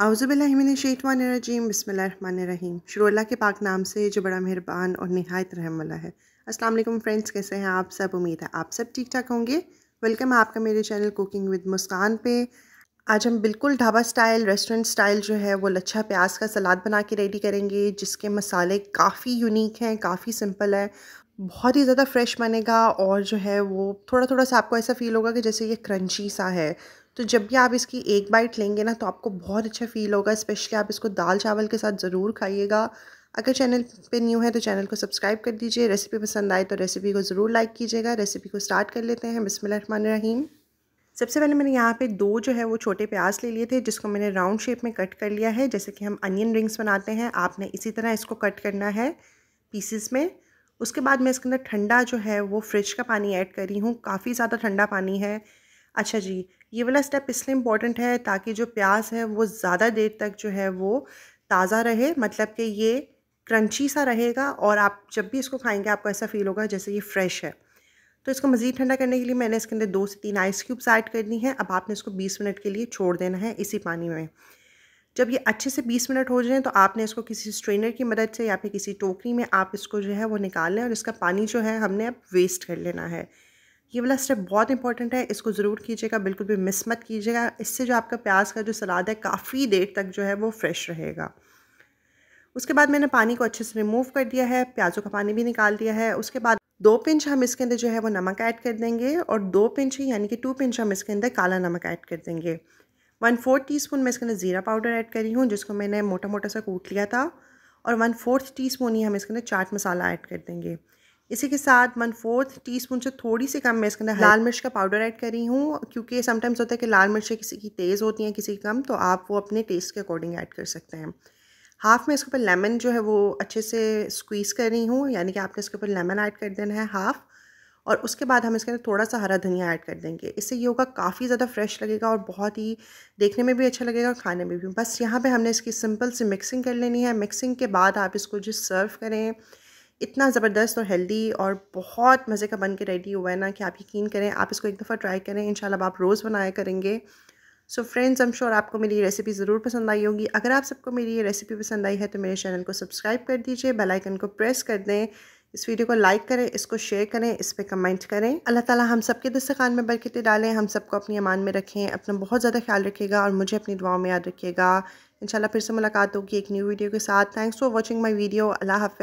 आउज़बिल्लिमिनशैतवानरजीम बसमीम शुरू के पाक नाम से जो बड़ा मेहरबान और नहायत रहम वाला है। अस्सलाम वालेकुम फ्रेंड्स, कैसे हैं आप? सब उम्मीद है आप सब ठीक ठाक होंगे। वेलकम है आपका मेरे चैनल कुकिंग विद मुस्कान पे। आज हम बिल्कुल ढाबा स्टाइल, रेस्टोरेंट स्टाइल जो है वो लच्छा प्याज का सलाद बना के रेडी करेंगे, जिसके मसाले काफ़ी यूनिक हैं, काफ़ी सिंपल है, बहुत ही ज़्यादा फ्रेश बनेगा और जो है वो थोड़ा थोड़ा सा आपको ऐसा फील होगा कि जैसे ये क्रंची सा है। तो जब भी आप इसकी एक बाइट लेंगे ना तो आपको बहुत अच्छा फील होगा स्पेशली आप इसको दाल चावल के साथ ज़रूर खाइएगा। अगर चैनल पे न्यू है तो चैनल को सब्सक्राइब कर दीजिए। रेसिपी पसंद आए तो रेसिपी को ज़रूर लाइक कीजिएगा। रेसिपी को स्टार्ट कर लेते हैं। बिस्मिल्लाहिर्रहमानिर्रहीम। सबसे पहले मैंने यहाँ पे दो जो है, वो छोटे प्याज ले लिए थे, जिसको मैंने राउंड शेप में कट कर लिया है। जैसे कि हम अनियन रिंग्स बनाते हैं, आपने इसी तरह इसको कट करना है पीसीस में। उसके बाद मैं इसके अंदर ठंडा जो है, वो फ्रिज का पानी ऐड करी हूँ। काफ़ी ज़्यादा ठंडा पानी है। अच्छा जी ये वाला स्टेप इसलिए इंपॉर्टेंट है ताकि जो प्याज है वो ज़्यादा देर तक जो है वो ताज़ा रहे मतलब कि ये क्रंची सा रहेगा और आप जब भी इसको खाएँगे आपको ऐसा फील होगा जैसे ये फ्रेश है। तो इसको मज़ीद ठंडा करने के लिए मैंने इसके अंदर दो से तीन आइस क्यूब्स ऐड करनी है। अब आपने इसको 20 मिनट के लिए छोड़ देना है इसी पानी में। जब ये अच्छे से 20 मिनट हो जाएँ तो आपने इसको किसी स्ट्रेनर की मदद से या फिर किसी टोकरी में आप इसको जो है वो निकाल लें और इसका पानी जो है हमने अब वेस्ट कर लेना है। ये वाला स्टेप बहुत इंपॉर्टेंट है, इसको ज़रूर कीजिएगा, बिल्कुल भी मिस मत कीजिएगा। इससे जो आपका प्याज का जो सलाद है, काफ़ी देर तक जो है वो फ्रेश रहेगा। उसके बाद मैंने पानी को अच्छे से रिमूव कर दिया है, प्याज़ों का पानी भी निकाल दिया है। उसके बाद दो पिंच हम इसके अंदर जो है वो नमक ऐड कर देंगे और दो पिंच ही, यानी कि टू पिंच हम इसके अंदर काला नमक ऐड कर देंगे। वन फोर्थ टी स्पून मैं इसके अंदर ज़ीरा पाउडर ऐड करी हूँ, जिसको मैंने मोटा मोटा सा कूट लिया था। और वन फोर्थ टी स्पून ही हम इसके अंदर चाट मसाला ऐड कर देंगे। इसी के साथ वन फोर्थ टी स्पून से थोड़ी सी कम मैं इसके अंदर लाल मिर्च का पाउडर ऐड करी हूँ, क्योंकि समटाइम्स होता है कि लाल मिर्चें किसी की तेज़ होती हैं, किसी की कम तो आप वो अपने टेस्ट के अकॉर्डिंग ऐड कर सकते हैं। हाफ़ में इसके ऊपर लेमन जो है वो अच्छे से स्क्वीज़ कर रही हूँ, यानी कि आपने इसके ऊपर लेमन ऐड कर देना है हाफ़ और उसके बाद हम इसके अंदर थोड़ा सा हरा धनिया ऐड कर देंगे। इससे ये होगा काफ़ी ज़्यादा फ्रेश लगेगा और बहुत ही देखने में भी अच्छा लगेगा और खाने में भी। बस यहाँ पे हमने इसकी सिंपल सी मिक्सिंग कर लेनी है। मिक्सिंग के बाद आप इसको जो सर्व करें। इतना ज़बरदस्त और हेल्दी और बहुत मज़े का बन के रेडी हुआ है ना कि आप यकीन करें, आप इसको एक दफ़ा ट्राई करें इन आप रोज़ बनाया करेंगे। So friends I am sure आपको मेरी ये रेसिपी ज़रूर पसंद आई होगी। अगर आप सबको मेरी ये रेसिपी पसंद आई है तो मेरे चैनल को सब्सक्राइब कर दीजिए बेल आइकन को प्रेस कर दें। इस वीडियो को लाइक करें, इसको शेयर करें, इस पर कमेंट करें। अल्लाह ताला हम सबके दस्तखान में बरकतें डालें, हम सबको अपनी अमान में रखें, अपना बहुत ज़्यादा ख्याल रखिएगा और मुझे अपनी दुआओं में याद रखिएगा। इंशाल्लाह फिर से मुलाकात होगी एक न्यू वीडियो के साथ। Thanks for watching my video Allah half